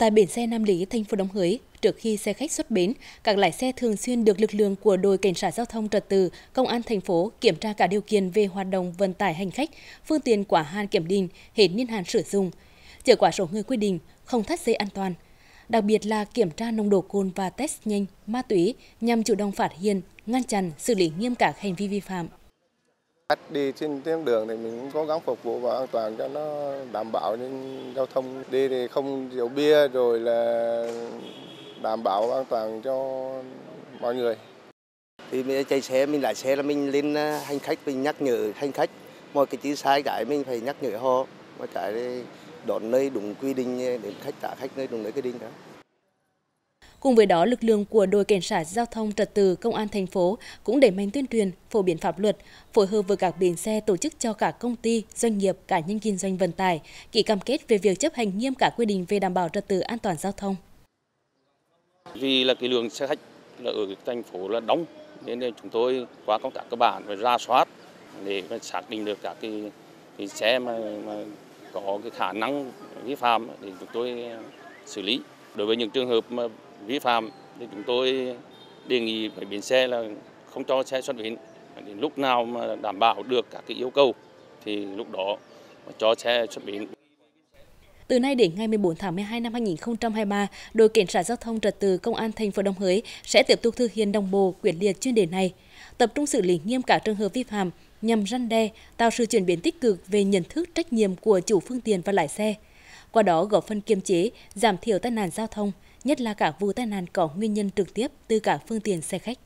Tại bến xe Nam Lý, thành phố Đồng Hới, trước khi xe khách xuất bến, các lái xe thường xuyên được lực lượng của đội cảnh sát giao thông trật tự, công an thành phố kiểm tra cả điều kiện về hoạt động vận tải hành khách, phương tiện quá hạn kiểm định, hết niên hạn sử dụng, chở quá số người quy định, không thắt dây an toàn. Đặc biệt là kiểm tra nồng độ cồn và test nhanh, ma túy nhằm chủ động phát hiện, ngăn chặn, xử lý nghiêm các hành vi vi phạm. Khách đi trên tuyến đường thì mình cũng cố gắng phục vụ và an toàn cho nó đảm bảo nên giao thông đi thì không rượu bia rồi là đảm bảo an toàn cho mọi người. Thì mình chạy xe, mình lái xe là mình lên à, hành khách, mình nhắc nhở hành khách mọi cái chữ sai cái mình phải nhắc nhở họ mà cái đón nơi đúng quy định để khách trả khách nơi đúng nơi quy định đó. Cùng với đó, lực lượng của đội cảnh sát giao thông trật tự công an thành phố cũng đẩy mạnh tuyên truyền, phổ biến pháp luật, phối hợp với các bến xe tổ chức cho cả công ty, doanh nghiệp, cá nhân kinh doanh vận tải ký cam kết về việc chấp hành nghiêm cả quy định về đảm bảo trật tự an toàn giao thông. Vì là cái lượng xe khách là ở thành phố là đông nên chúng tôi qua công tác cơ bản và ra soát để xác định được các cái, cái xe mà, mà có cái khả năng vi phạm thì chúng tôi xử lý. Đối với những trường hợp mà vi phạm thì chúng tôi đề nghị với bến xe là không cho xe xuất bến đến lúc nào mà đảm bảo được các cái yêu cầu thì lúc đó cho xe xuất bến từ nay đến ngày 14 tháng 12 năm 2023, đội cảnh sát giao thông trật tự công an thành phố Đồng Hới sẽ tiếp tục thực hiện đồng bộ quyết liệt chuyên đề này, tập trung xử lý nghiêm các trường hợp vi phạm nhằm răn đe, tạo sự chuyển biến tích cực về nhận thức trách nhiệm của chủ phương tiện và lái xe. Qua đó góp phần kiềm chế, giảm thiểu tai nạn giao thông, nhất là các vụ tai nạn có nguyên nhân trực tiếp từ các phương tiện xe khách.